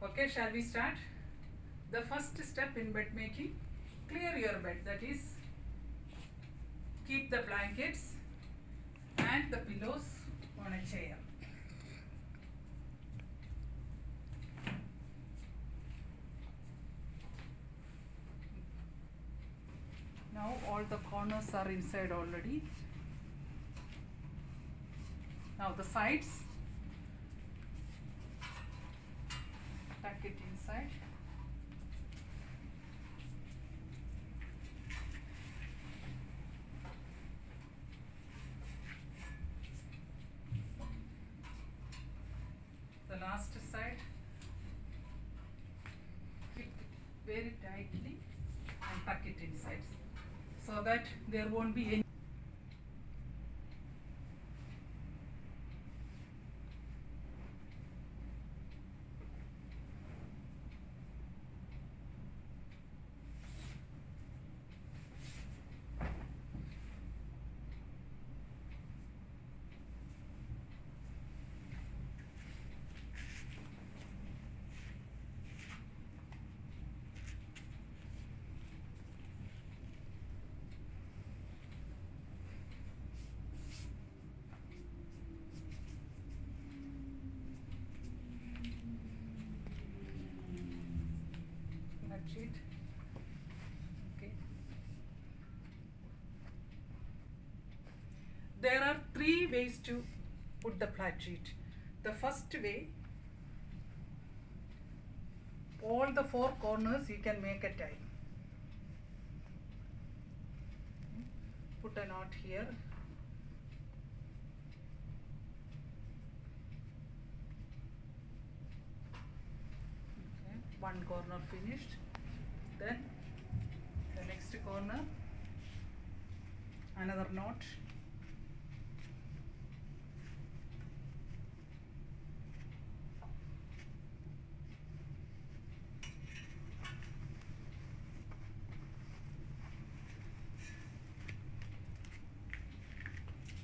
Okay, shall we start? The first step in bed making, clear your bed. That is, keep the blankets and the pillows on a chair. Now all the corners are inside already. Now the sides, inside. The last side, it very tightly and tuck it inside so that there won't be any flat sheet. Okay. There are three ways to put the flat sheet. The first way, all the four corners you can make a tie. Put a knot here. One corner finished. Then the next corner, another knot.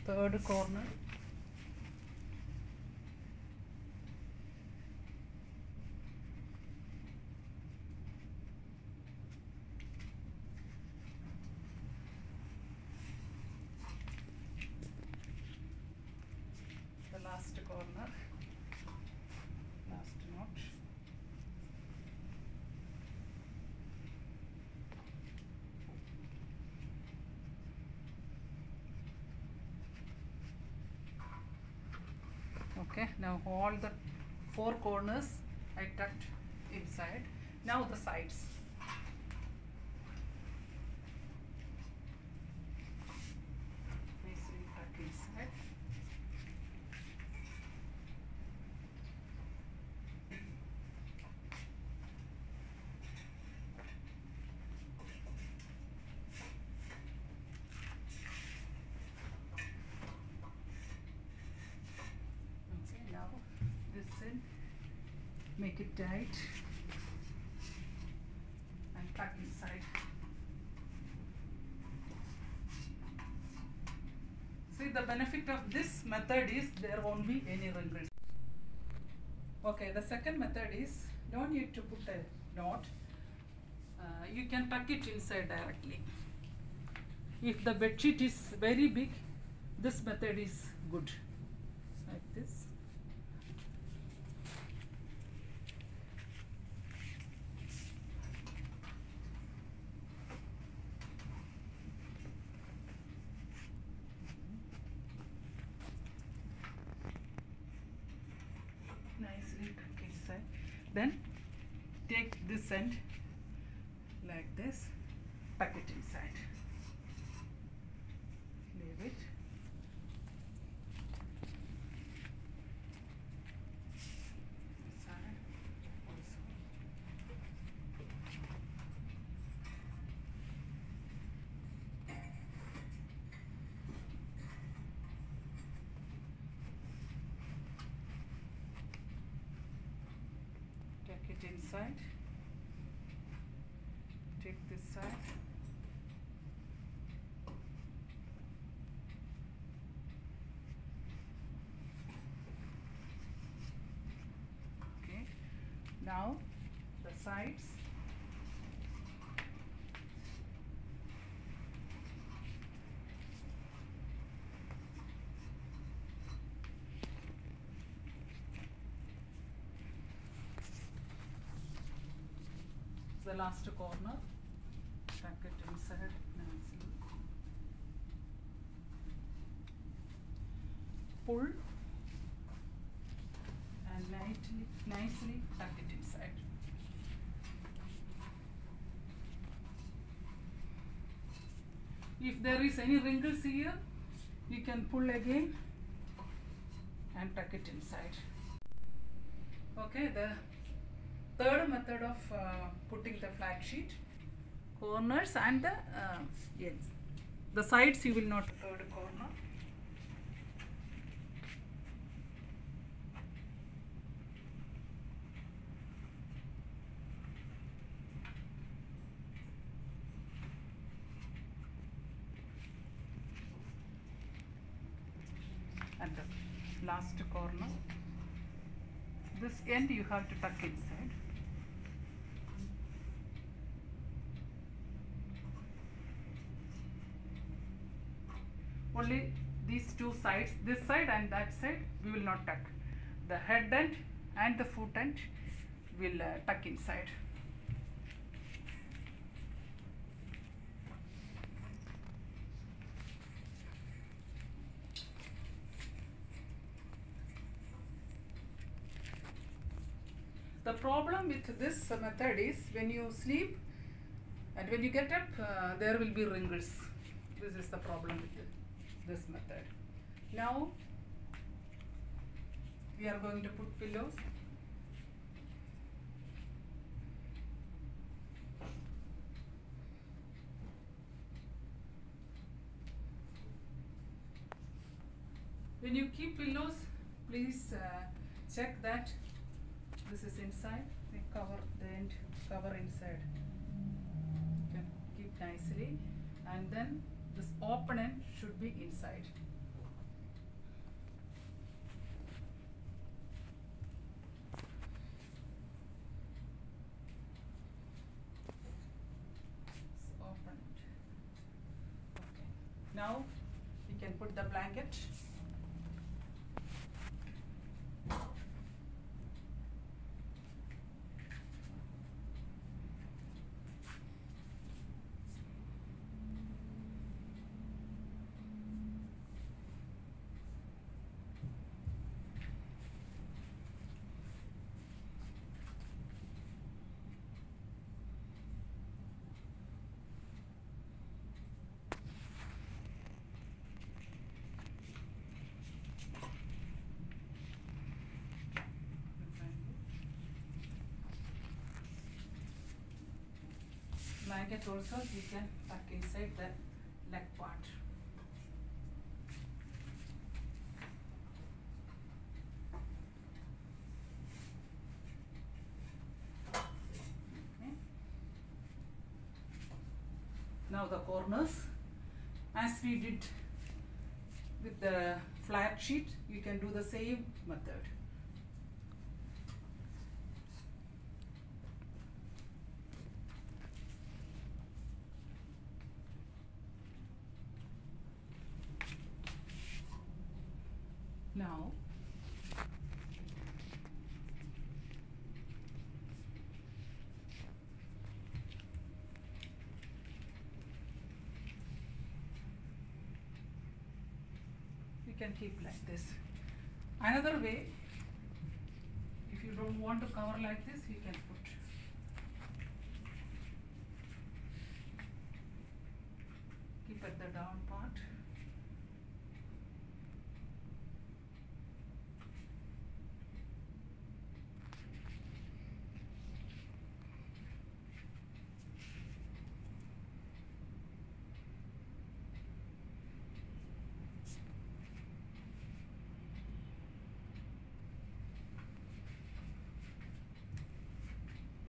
Third corner. the last corner last knot okay now all the four corners I tucked inside. Now the sides nicely tuck inside Okay, now this end, make it tight and tuck inside. See the benefit of this method is there won't be any wrinkles. Okay, the second method is don't need to put a knot. Uh, you can tuck it inside directly. If the bed sheet is very big, this method is good like this. Nicely tuck inside. Then take this end like this, tuck it inside. Leave it. Side also. Tuck it inside. Take this side. okay now the sides the last corner. Tuck it inside nicely pull. And lightly nicely tuck it inside if there is any wrinkles here you can pull again and tuck it inside. Okay the third method of uh, putting the flat sheet corners and the uh, yes the sides you will not third corner. And the last corner. This end you have to tuck inside only these two sides this side and that side we will not tuck. The head end and the foot end will uh, tuck inside. The problem with this method is when you sleep and when you get up uh, there will be wrinkles. This is the problem with this method. Now we are going to put pillows. When you keep pillows please uh, check that this is inside. We cover the end cover inside. You can keep nicely. And then end should be inside. Now we can put the blanket blanket also we can tuck inside the leg part. Now the corners. As we did with the flat sheet you can do the same method now we can keep like this. Another way if you don't want to cover like this you can put. Keep at the down part